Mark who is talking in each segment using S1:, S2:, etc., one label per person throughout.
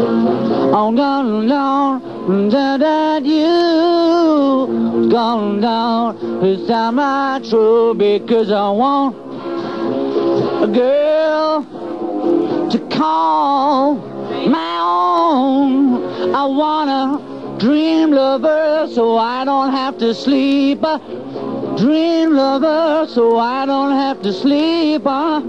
S1: I'm gone down, that you gone down. This time I true because I want a girl to call my own. I want a dream lover so I don't have to sleep. Dream lover so I don't have to sleep. A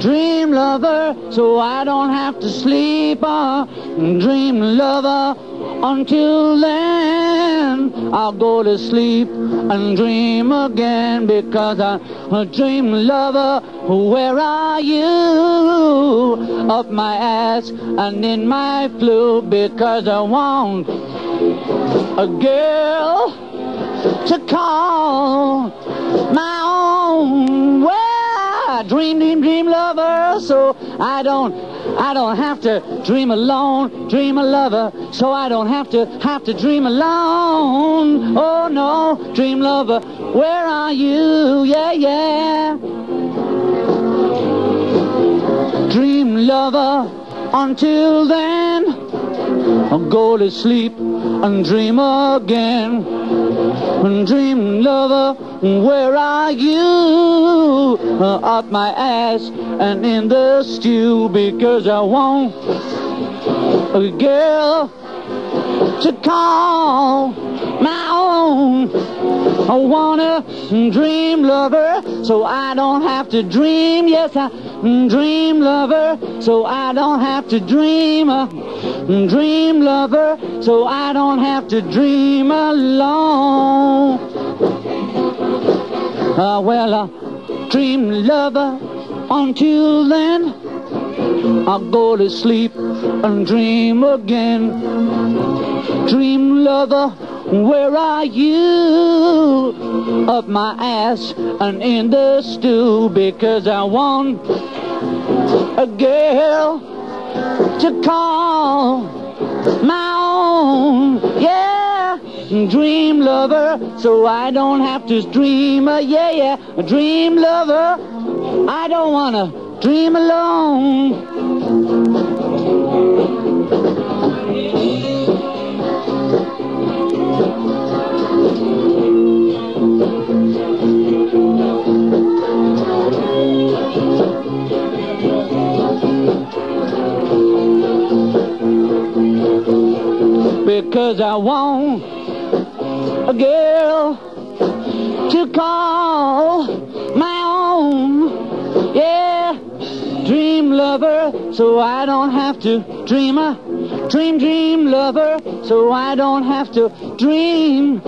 S1: dream lover so I don't have to sleep. A dream lover until then I'll go to sleep and dream again because I'm a dream lover. Where are you? Up my ass and in my flu because I want a girl to call my own. Well, I dream, dream, dream lover, so I don't, I don't have to dream alone, dream a lover, so I don't have to, have to dream alone. Oh no, dream lover, where are you? Yeah, yeah. Dream lover, until then, I'll go to sleep and dream again. And dream lover, where are you? Uh, up my ass and in the stew because I want a girl to call my own. I want a dream lover so I don't have to dream. Yes, I dream lover so I don't have to dream. A dream lover so I don't have to dream alone. Uh, well, a dream lover until then. I'll go to sleep and dream again. Dream lover, where are you? Up my ass and in the stew because I want a girl to call my own. Yeah, dream lover, so I don't have to dream. Uh, yeah, yeah, a dream lover. I don't wanna dream alone. because I want a girl to call my own. Yeah, dream lover, so I don't have to dream a dream, dream lover, so I don't have to dream.